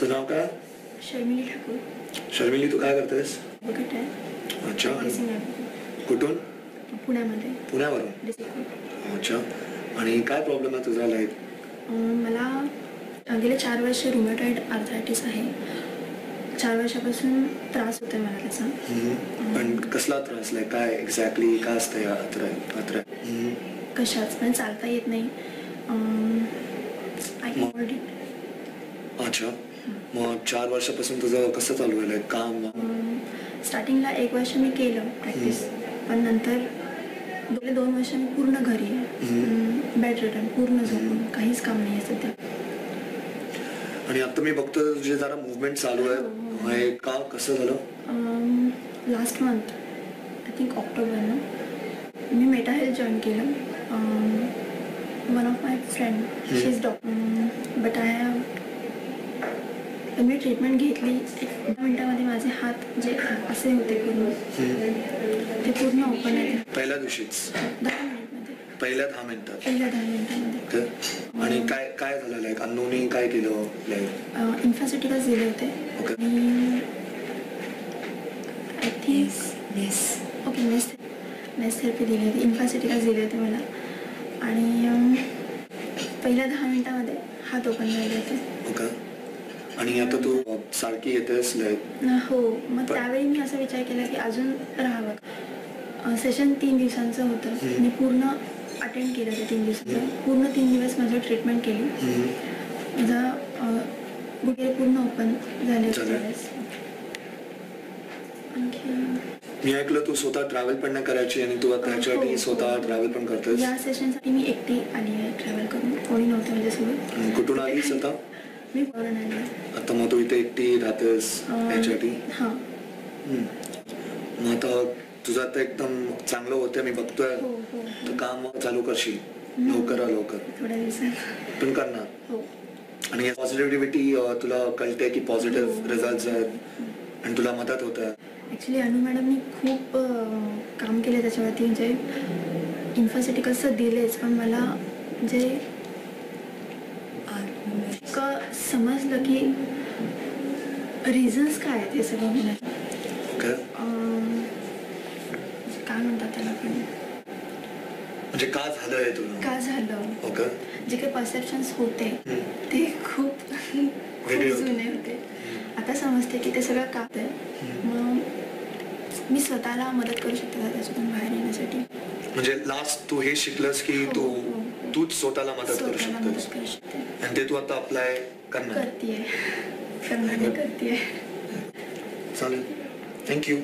तुझं नाव काय? शर्मिली ठाकूर. शर्मिली तू काय करतेस अच्छा. कुठून? पुण्यामध्ये. पुण्यावरून. अच्छा. आणि काय प्रॉब्लेम आहे तुझा लाईफ मला गेले चार वर्ष रुमॅटॉइड आर्थरायटिस आहे. चार वर्षापासून त्रास होतोय मला त्याचा. पण कसला त्रास? लाय काय एक्झॅक्टली काय असतं या अत्र अत्र कशाच? म्हणजे चालता येत नाही. आय अच्छा. मग चार वर्षापासून तुझं कसं चालू आहे काम? स्टार्टिंगला एक वर्ष मी केलं प्रॅक्टिस पण नंतर गेले दोन वर्ष मी पूर्ण घरी आहे. बेड रिटर्न पूर्ण झोपून. काहीच काम नाही आहे सध्या. आणि आता मी बघतो तुझे जरा मुवमेंट चालू आहे. हे का? कसं झालं? Last month I think October ना मी मेटा हेल्थ जॉईन केलं. One of my friend she is doctor but I have me treatment घेतली. एक दहा मिनटामध्ये माझे हात जे असे होते पूर्ण ते पूर्ण ओपन आहे पहिल्या दिवशीच दहा मिनिटमध्ये. पहिल्या दहा मिनिटात? पहिल्या दहा मिनिटामध्ये. तर आणि काय काय झालं? लाईक अननोनी काय केलं? लाईक इन्फॉसिटिकल्स दिले होते. आणि आय थिंक नेस ओके नेस नेस थेरपी दिली होती. इन्फॉसिटिकल्स दिले होते मला. आणि पहिल्या दहा मिनिटामध्ये हात ओपन झाले होते. ओके. आणि आता तू सारखी येतेस हो. मग त्यावेळी मी असा विचार केला की अजून राहावं. सेशन तीन दिवसांचं होतं. मी पूर्ण अटेंड केलं ते तीन दिवसाचं. पूर्ण तीन दिवस माझं ट्रीटमेंट केली. माझा गुडघे पूर्ण ओपन झाले आणखी? मी ऐकलं तू स्वतः ट्रॅव्हल पण नाही करायची आणि तू आता ह्याच्यासाठी हो, स्वतः. ट्रॅव्हल पण करतेस या सेशनसाठी मी एकटी आली आहे ट्रॅव्हल करून. कोणी नव्हतं माझ्यासोबत. कुठून आलीस आता? मी. आता मग तू इथे एकटी राहतेस हां. हम्म. मग आता तुझं आता एकदम चांगलं होतं मी बघतोय. हो हो तर काम चालू करशील. लवकर लवकर. पण करणार. हो. आणि पॉझिटिव्हिटी तुला कळते की पॉझिटिव्ह हो. रिझल्ट आहेत. आणि तुला मदत होत आहे. ॲक्च्युली अनु मॅडमनी खूप काम केले त्याच्यावरती. म्हणजे इन्फॉसिटिकल्सचं दिलेच पण मला म्हणजे समजलं की रिझन्स काय आहेत हे सगळं होण्याचं काय? म्हणतात त्याला पण? म्हणजे का झालं हे तुला? का झालं? ओके. जे काही परसेप्शन्स होते. ते खूप खूप. जुने होते. आता समजते की ते सगळं का आहे मग मी स्वतःला मदत करू शकते त्याच्यातून बाहेर येण्यासाठी. म्हणजे लास्ट तू हे शिकलंस की हो, तू हो. तूच स्वतःला मदत करू शकते. आणि ते तू आता अप्लाय करणार? करते करणार करते चालेल. थँक्यू